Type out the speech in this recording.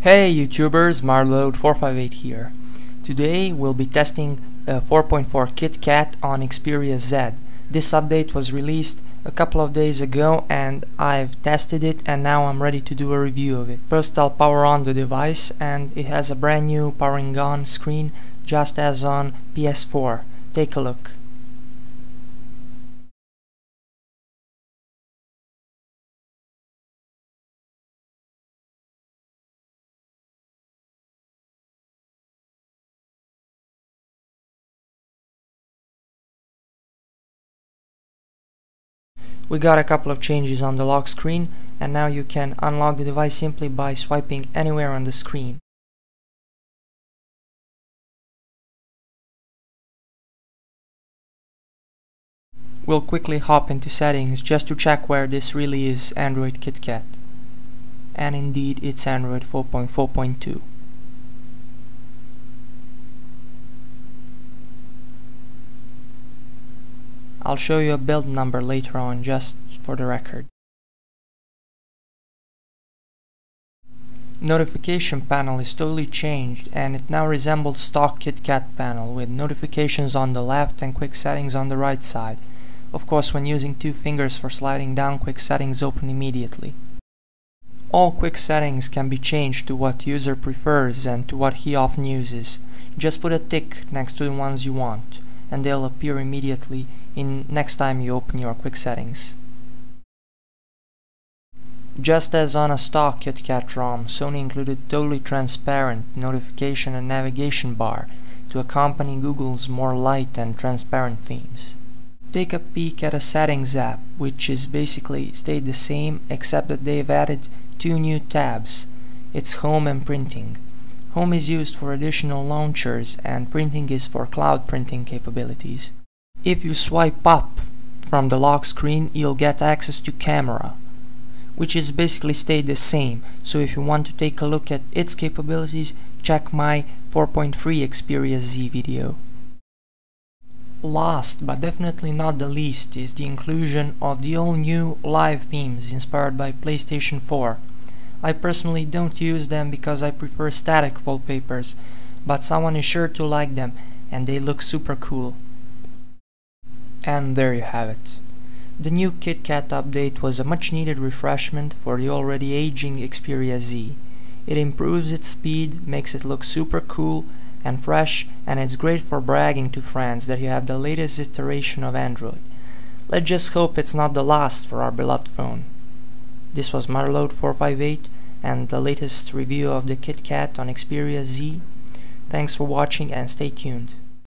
Hey YouTubers, MotherLode458 here. Today we'll be testing a 4.4 KitKat on Xperia Z. This update was released a couple of days ago and I've tested it and now I'm ready to do a review of it. First I'll power on the device and it has a brand new powering on screen just as on PS4. Take a look. We got a couple of changes on the lock screen and now you can unlock the device simply by swiping anywhere on the screen. We'll quickly hop into settings just to check where this really is Android KitKat. And indeed it's Android 4.4.2. I'll show you a build number later on just for the record. Notification panel is totally changed and it now resembles stock KitKat panel with notifications on the left and quick settings on the right side. Of course when using two fingers for sliding down quick settings open immediately. All quick settings can be changed to what user prefers and to what he often uses. Just put a tick next to the ones you want and they'll appear immediately in next time you open your quick settings. Just as on a stock KitKat ROM, Sony included totally transparent notification and navigation bar to accompany Google's more light and transparent themes. Take a peek at a settings app, which is basically stayed the same except that they've added two new tabs. It's Home and Printing. Home is used for additional launchers and printing is for cloud printing capabilities. If you swipe up from the lock screen, you'll get access to camera, which is basically stayed the same. So if you want to take a look at its capabilities, check my 4.3 Xperia Z video. Last, but definitely not the least, is the inclusion of the all-new live themes inspired by PlayStation 4. I personally don't use them because I prefer static wallpapers, but someone is sure to like them and they look super cool. And there you have it. The new KitKat update was a much needed refreshment for the already aging Xperia Z. It improves its speed, makes it look super cool and fresh, and it's great for bragging to friends that you have the latest iteration of Android. Let's just hope it's not the last for our beloved phone. This was MotherLode458 and the latest review of the KitKat on Xperia Z. Thanks for watching and stay tuned.